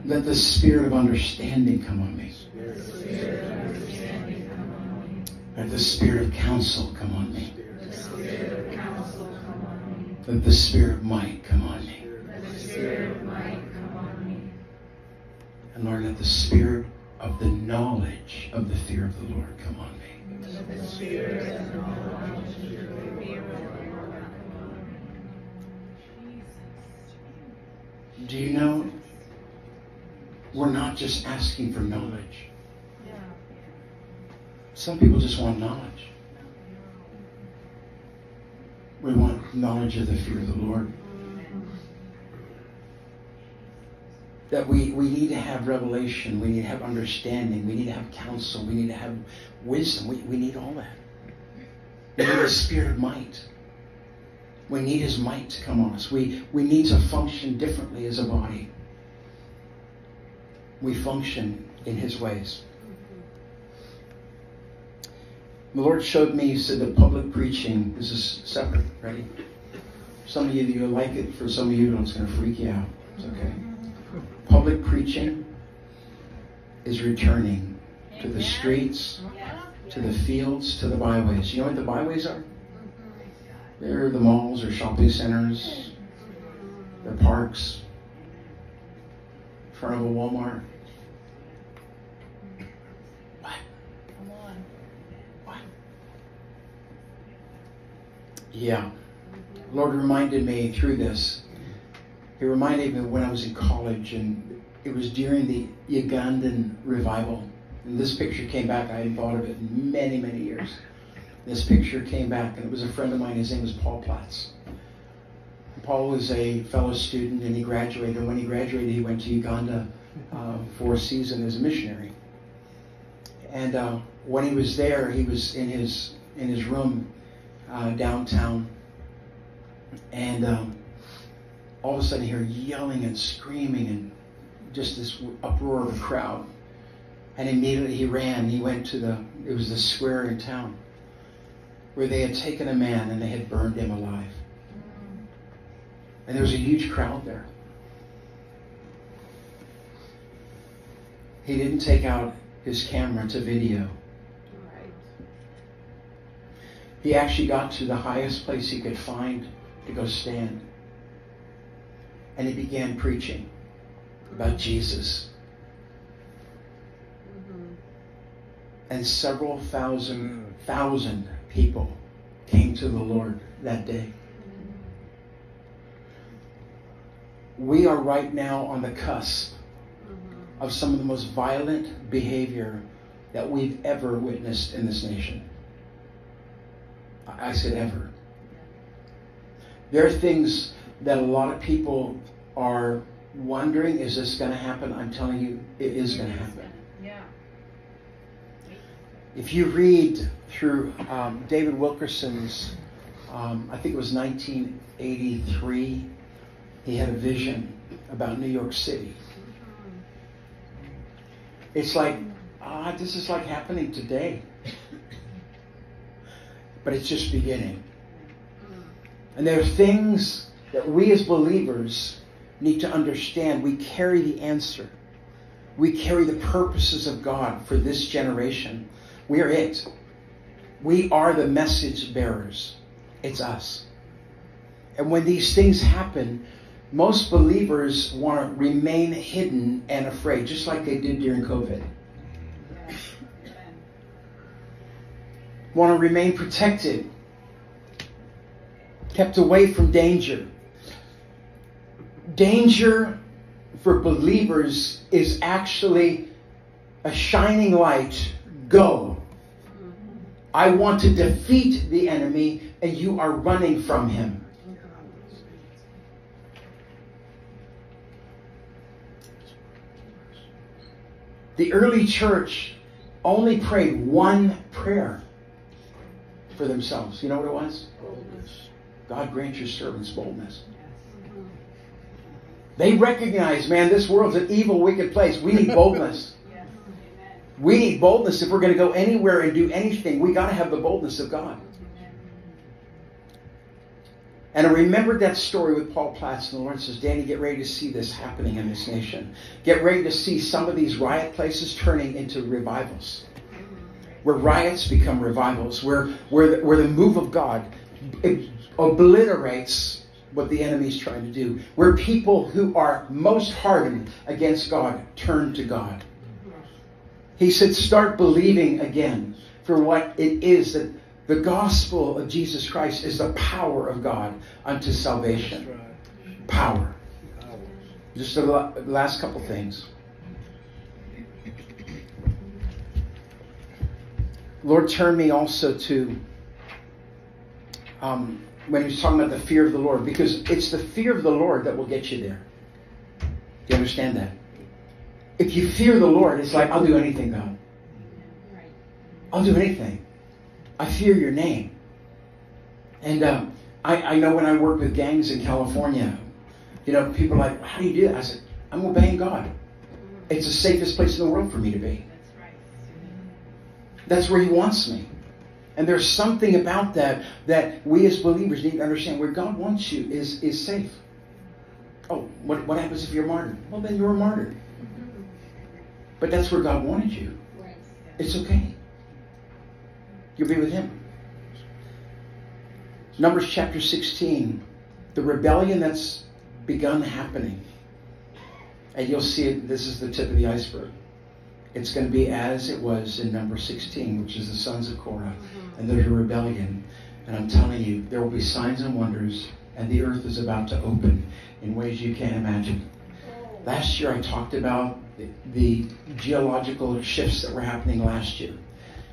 Let the spirit of understanding come on me. Let the spirit of counsel come on me. Let the spirit of might come on me. And Lord, let the spirit of the knowledge of the fear of the Lord come on me. Do you know we're not just asking for knowledge? Some people just want knowledge. We want knowledge of the fear of the Lord. That we, we need to have revelation, we need to have understanding, we need to have counsel, we need to have wisdom. We, we need all that. We need the spirit of might. We need his might to come on us. We, we need to function differently as a body. We function in his ways. The Lord showed me, he said, that public preaching, this is separate, ready? Some of you, you like it. For some of you, it's going to freak you out. It's okay. Public preaching is returning to the streets, to the fields, to the byways. You know what the byways are? They're the malls or shopping centers, the parks, in front of a Walmart. What? What? Yeah. Lord reminded me through this. He reminded me when I was in college, and it was during the Ugandan revival. And this picture came back. I hadn't thought of it many, many years this picture came back, and it was a friend of mine. His name was Paul Platts. Paul was a fellow student, and he graduated. And when he graduated, he went to Uganda uh, for a season as a missionary. And uh, when he was there, he was in his in his room uh, downtown, and um, all of a sudden, he heard yelling and screaming and just this uproar of a crowd. And immediately he ran. He went to the it was the square in town where they had taken a man and they had burned him alive. And there was a huge crowd there. He didn't take out his camera to video. He actually got to the highest place he could find to go stand. And he began preaching about Jesus. Mm-hmm. And several thousand, thousand people came to the Lord that day. We are right now on the cusp of some of the most violent behavior that we've ever witnessed in this nation. I said ever. There are things that a lot of people are wondering, is this going to happen? I'm telling you, it is going to happen. Yeah. If you read through um, David Wilkerson's, um, I think it was 1983, he had a vision about New York City. It's like, ah, this is like happening today. But it's just beginning. And there are things that we as believers need to understand. We carry the answer. We carry the purposes of God for this generation. We are it. We are the message bearers. It's us. And when these things happen, most believers want to remain hidden and afraid, just like they did during COVID. Want to remain protected, kept away from danger. Danger for believers is actually a shining light. Go. I want to defeat the enemy, and you are running from him. The early church only prayed one prayer for themselves. You know what it was? Boldness. God grant your servants boldness. They recognize, man, this world's an evil, wicked place. We need boldness. We need boldness if we're going to go anywhere and do anything. We got to have the boldness of God. And I remembered that story with Paul Platts, and the Lord says, Danny, get ready to see this happening in this nation. Get ready to see some of these riot places turning into revivals. Where riots become revivals, where, where, the, where the move of God obliterates what the enemy is trying to do. Where people who are most hardened against God turn to God. He said, start believing again for what it is that the gospel of Jesus Christ is the power of God unto salvation. Power. Just the last couple things. Lord turn me also to um, when he was talking about the fear of the Lord, because it's the fear of the Lord that will get you there. Do you understand that? If you fear the Lord, it's like, I'll do anything, God. I'll do anything. I fear your name. And um, I, I know when I work with gangs in California, you know, people are like, how do you do that? I said, I'm obeying God. It's the safest place in the world for me to be. That's where He wants me. And there's something about that that we as believers need to understand. Where God wants you is, is safe. Oh, what, what happens if you're martyred? Well, then you're a martyr. But that's where God wanted you. It's okay. You'll be with Him. Numbers chapter 16, the rebellion that's begun happening. And you'll see it, this is the tip of the iceberg. It's going to be as it was in number 16, which is the sons of Korah. Mm-hmm. And there's a rebellion. And I'm telling you, there will be signs and wonders, and the earth is about to open in ways you can't imagine. Last year I talked about the, the geological shifts that were happening last year.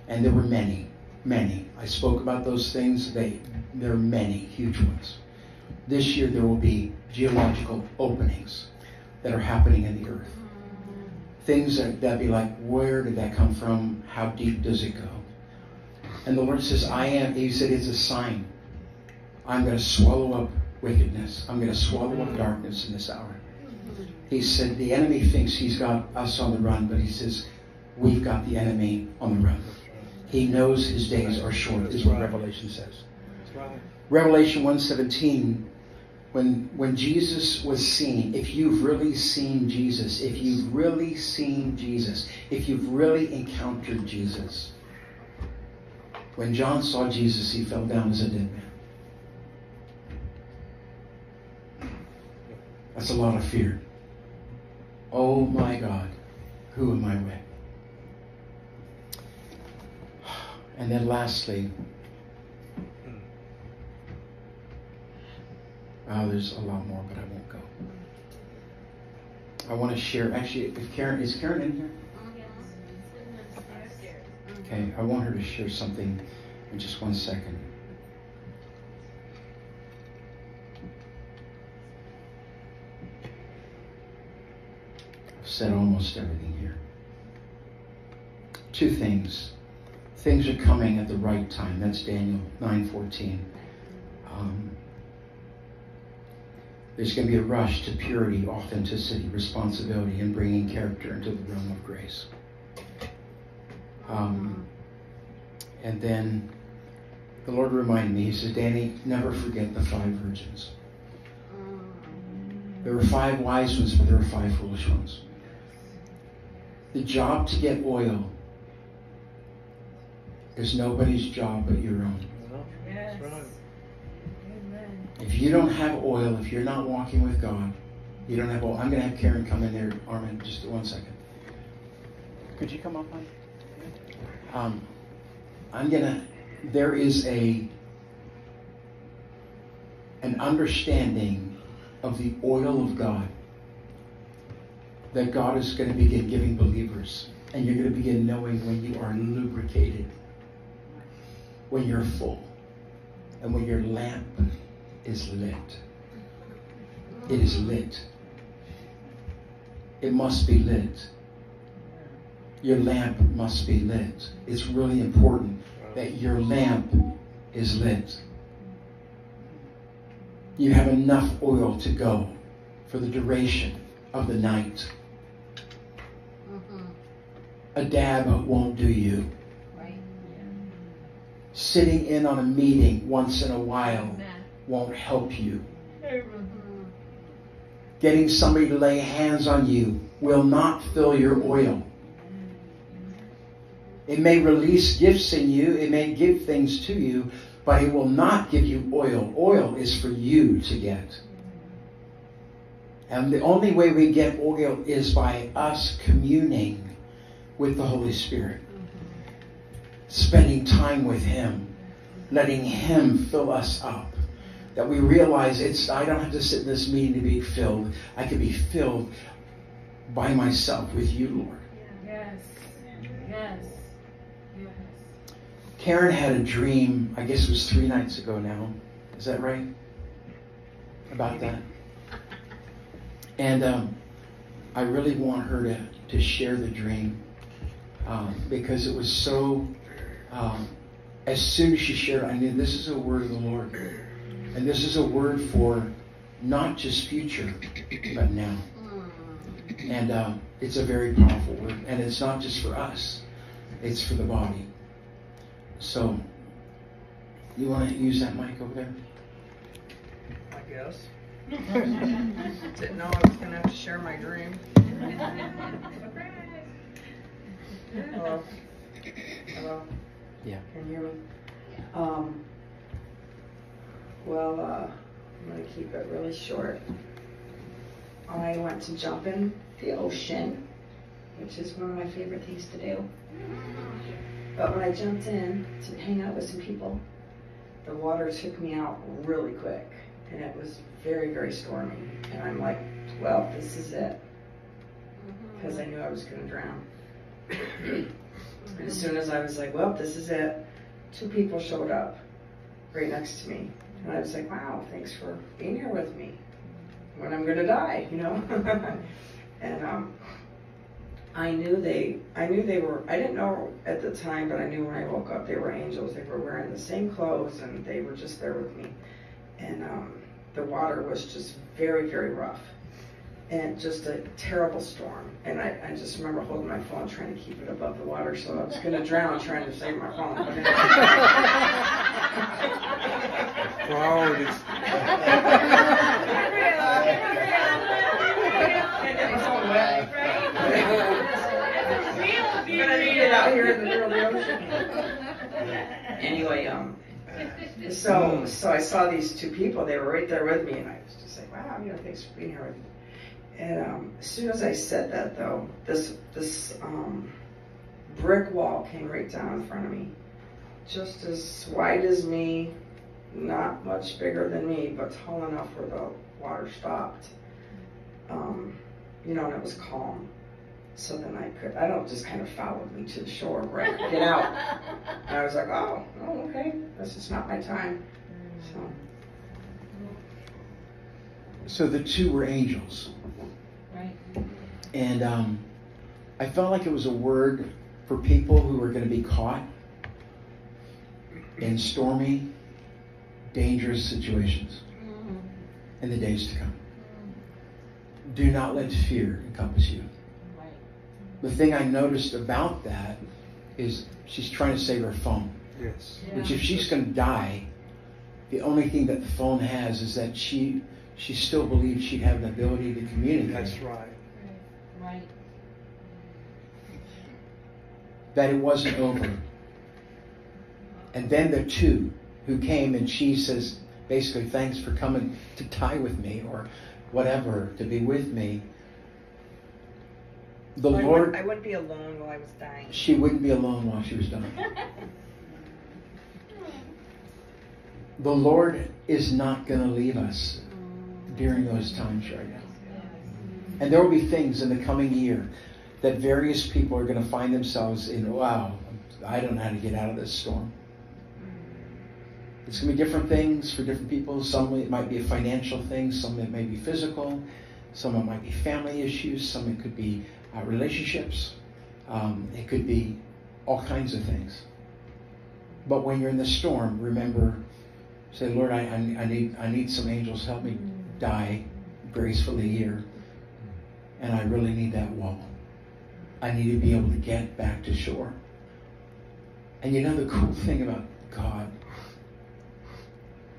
And there were many, many. I spoke about those things. They, there are many huge ones. This year there will be geological openings that are happening in the earth things that, that be like, where did that come from? How deep does it go? And the Lord says, I am, He said, it's a sign. I'm going to swallow up wickedness. I'm going to swallow up darkness in this hour. He said, the enemy thinks he's got us on the run, but he says, we've got the enemy on the run. He knows his days are short, is what Revelation says. Revelation 117 when when Jesus was seen, if you've really seen Jesus, if you've really seen Jesus, if you've really encountered Jesus, when John saw Jesus, he fell down as a dead man. That's a lot of fear. Oh my God, who am I with? And then lastly, Oh, there's a lot more, but I won't go. I want to share. Actually, if Karen is Karen in here? Okay, I want her to share something in just one second. I've said almost everything here. Two things. Things are coming at the right time. That's Daniel 9:14. Um, there's going to be a rush to purity, authenticity, responsibility, and bringing character into the realm of grace. Um, and then the Lord reminded me, He said, Danny, never forget the five virgins. There were five wise ones, but there were five foolish ones. The job to get oil is nobody's job but your own. If you don't have oil, if you're not walking with God, you don't have oil. I'm going to have Karen come in there, Armin, just one second. Could you come up, on? Um, I'm going to, there is a, an understanding of the oil of God that God is going to begin giving believers. And you're going to begin knowing when you are lubricated, when you're full, and when your lamp is lit. It is lit. It must be lit. Your lamp must be lit. It's really important that your lamp is lit. You have enough oil to go for the duration of the night. A dab won't do you. Sitting in on a meeting once in a while won't help you. Mm-hmm. Getting somebody to lay hands on you will not fill your oil. It may release gifts in you, it may give things to you, but it will not give you oil. Oil is for you to get. And the only way we get oil is by us communing with the Holy Spirit, mm-hmm. spending time with Him, letting Him fill us up. That we realize it's, I don't have to sit in this meeting to be filled. I can be filled by myself with you, Lord. Yes. Yes. Yes. Karen had a dream, I guess it was three nights ago now. Is that right? About that? And um, I really want her to, to share the dream um, because it was so. Um, as soon as she shared, I knew this is a word of the Lord, and this is a word for not just future, but now. And um, it's a very powerful word, and it's not just for us; it's for the body. So, you want to use that mic over there? I guess. Didn't know I was gonna have to share my dream. Hello. Hello. Yeah. Can you hear me? Um. Well, uh, I'm gonna keep it really short. I went to jump in the ocean, which is one of my favorite things to do. But when I jumped in to hang out with some people, the water took me out really quick, and it was very, very stormy. And I'm like, well, this is it, because I knew I was going to drown. and as soon as I was like, well, this is it, two people showed up right next to me, and I was like, wow, thanks for being here with me when I'm going to die, you know. and um, I knew they, I knew they were, I didn't know at the time, but I knew when I woke up they were angels. They were wearing the same clothes and they were just there with me. And um, the water was just very, very rough. And just a terrible storm. And I, I just remember holding my phone trying to keep it above the water so I was going to drown trying to save my phone. But Priorities. I'm gonna need it out here in the middle of the ocean. Anyway, um, so so I saw these two people. They were right there with me, and I was just like, wow, you know, thanks for being here with me. And um, as soon as I said that, though, this this um, brick wall came right down in front of me, just as wide as me, not much bigger than me, but tall enough where the water stopped. Um, you know, and it was calm. So then I could, I don't just kind of followed me to the shore where I could get out. And I was like, oh, oh, okay, this is not my time. So, So the two were angels. Right. And um, I felt like it was a word for people who were going to be caught in stormy, dangerous situations in the days to come. Do not let fear encompass you. The thing I noticed about that is she's trying to save her phone. Yes. Which, if she's going to die, the only thing that the phone has is that she she still believes she'd have the ability to communicate. That's right. Right. that it wasn't over. And then the two who came and she says, basically, thanks for coming to die with me or whatever, to be with me. The I, wouldn't, Lord, I wouldn't be alone while I was dying. she wouldn't be alone while she was dying. The Lord is not going to leave us during those times right now. And there will be things in the coming year that various people are going to find themselves in, wow, I don't know how to get out of this storm. It's going to be different things for different people. Some it might be a financial thing, some it may be physical, some it might be family issues, some it could be uh, relationships, um, it could be all kinds of things. But when you're in the storm, remember, say, Lord, I, I, need I need some angels help me die gracefully here, and I really need that wall. I need to be able to get back to shore. And you know the cool thing about God,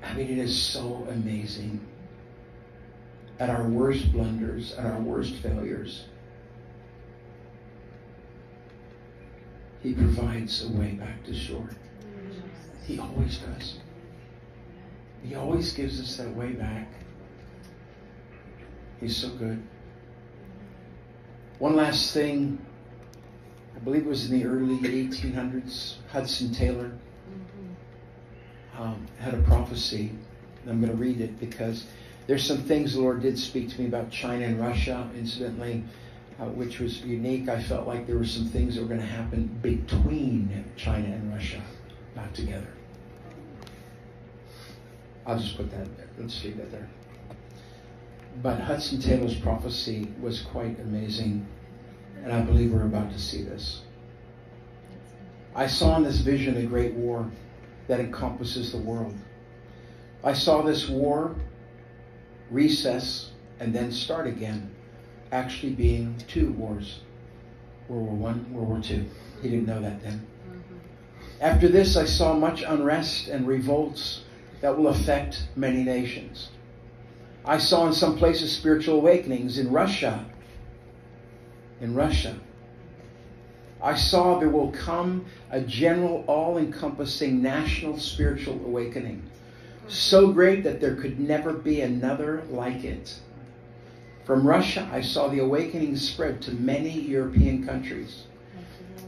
I mean, it is so amazing. At our worst blunders, at our worst failures, He provides a way back to shore. He always does. He always gives us that way back. He's so good. One last thing. I believe it was in the early 1800s. Hudson Taylor um, had a prophecy. And I'm going to read it because there's some things the Lord did speak to me about China and Russia, incidentally, uh, which was unique. I felt like there were some things that were going to happen between China and Russia, not together. I'll just put that there. Let's leave that there. But Hudson Taylor's prophecy was quite amazing, and I believe we're about to see this. I saw in this vision a great war that encompasses the world. I saw this war recess and then start again, actually being two wars World War One, World War Two. He didn't know that then. After this, I saw much unrest and revolts that will affect many nations. I saw in some places spiritual awakenings in Russia. In Russia. I saw there will come a general, all encompassing national spiritual awakening. So great that there could never be another like it. From Russia, I saw the awakening spread to many European countries.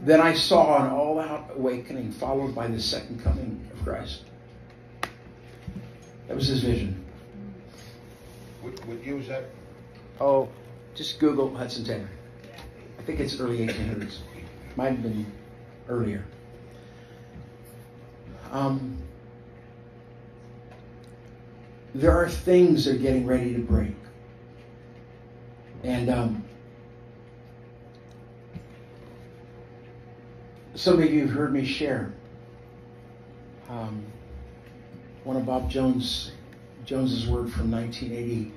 Then I saw an all out awakening followed by the second coming of Christ. That was his vision. What year was that? Oh, just Google Hudson Taylor. I think it's early 1800s. Might have been earlier. Um, there are things that are getting ready to break. And um, some of you have heard me share um, one of Bob Jones Jones's word from 1980.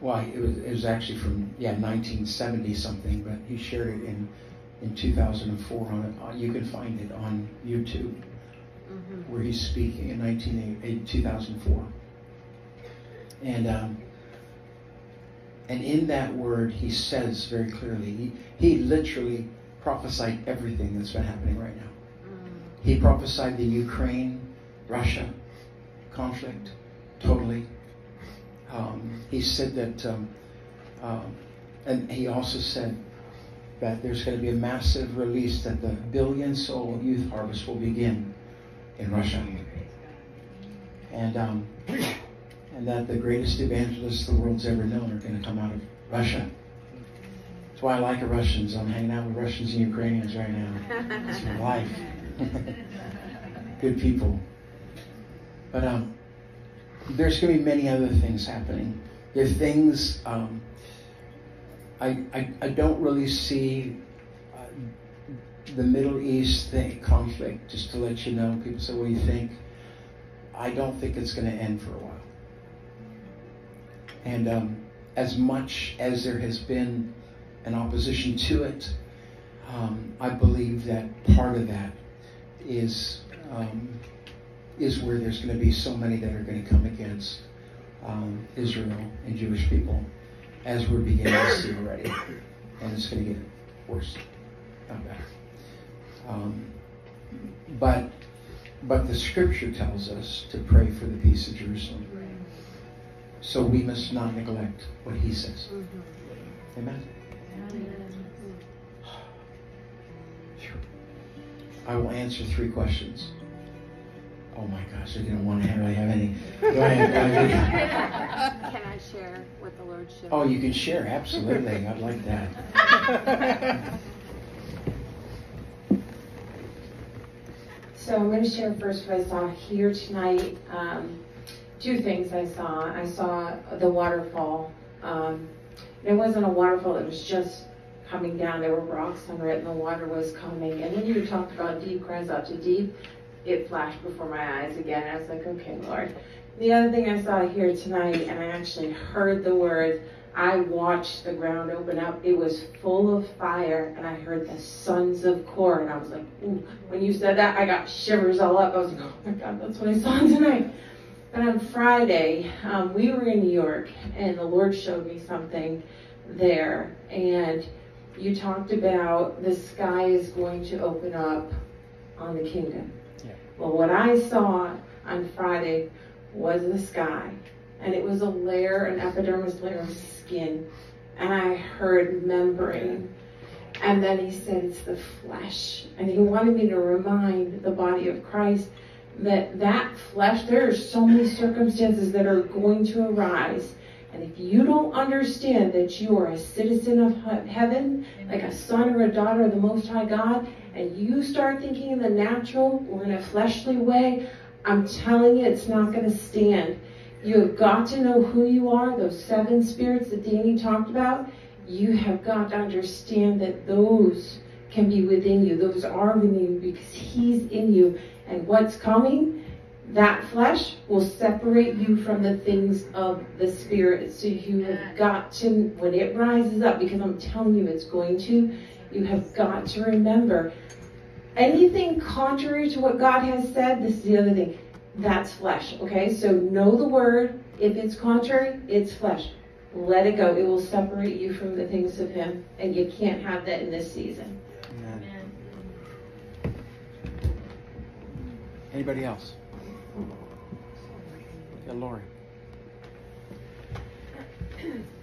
Well, it was, it was actually from yeah 1970 something, but he shared it in in 2004 on it. You can find it on YouTube Mm-hmm. where he's speaking in 1980, 2004. And um, and in that word, he says very clearly, he, he literally prophesied everything that's been happening right now. He prophesied the Ukraine, Russia conflict totally. Um, he said that, um, um, and he also said that there's going to be a massive release that the billion soul youth harvest will begin in Russia. And, um, and that the greatest evangelists the world's ever known are going to come out of Russia. That's why I like the Russians. I'm hanging out with Russians and Ukrainians right now. It's my life. Good people. But um, there's going to be many other things happening. There are things um, I, I, I don't really see uh, the Middle East thing, conflict, just to let you know. People say, what do you think? I don't think it's going to end for a while. And um, as much as there has been an opposition to it, um, I believe that part of that is um, is where there's going to be so many that are going to come against um, Israel and Jewish people, as we're beginning to see already, and it's going to get worse, not better. Um, but but the Scripture tells us to pray for the peace of Jerusalem. So we must not neglect what He says. Amen. I will answer three questions. Oh my gosh, I didn't want to really have any. Go ahead. Go ahead. Can I share what the Lord showed? Oh, you can share. Absolutely. I'd like that. So I'm going to share first what I saw here tonight. Um, two things I saw. I saw the waterfall. Um, it wasn't a waterfall; it was just coming down. There were rocks under it, and the water was coming. And then you talked about deep cries out to deep. It flashed before my eyes again. I was like, "Okay, Lord." The other thing I saw here tonight, and I actually heard the words, I watched the ground open up. It was full of fire, and I heard the sons of Korah. And I was like, Ooh. when you said that, I got shivers all up. I was like, oh my God, that's what I saw tonight. But on Friday, um, we were in New York, and the Lord showed me something there. And you talked about the sky is going to open up on the kingdom. Well, what I saw on Friday was the sky, and it was a layer, an epidermis layer of skin, and I heard membrane. And then he said it's the flesh, and he wanted me to remind the body of Christ that that flesh, there are so many circumstances that are going to arise. And if you don't understand that you are a citizen of heaven, like a son or a daughter of the Most High God, and you start thinking in the natural or in a fleshly way, I'm telling you, it's not going to stand. You have got to know who you are, those seven spirits that Danny talked about. You have got to understand that those can be within you. Those are within you because He's in you. And what's coming, that flesh will separate you from the things of the Spirit. So you have got to, when it rises up, because I'm telling you it's going to, you have got to remember anything contrary to what God has said, this is the other thing. That's flesh, okay? So know the word. If it's contrary, it's flesh. Let it go. It will separate you from the things of Him, and you can't have that in this season. Amen. Amen. Anybody else? Yeah, Lori.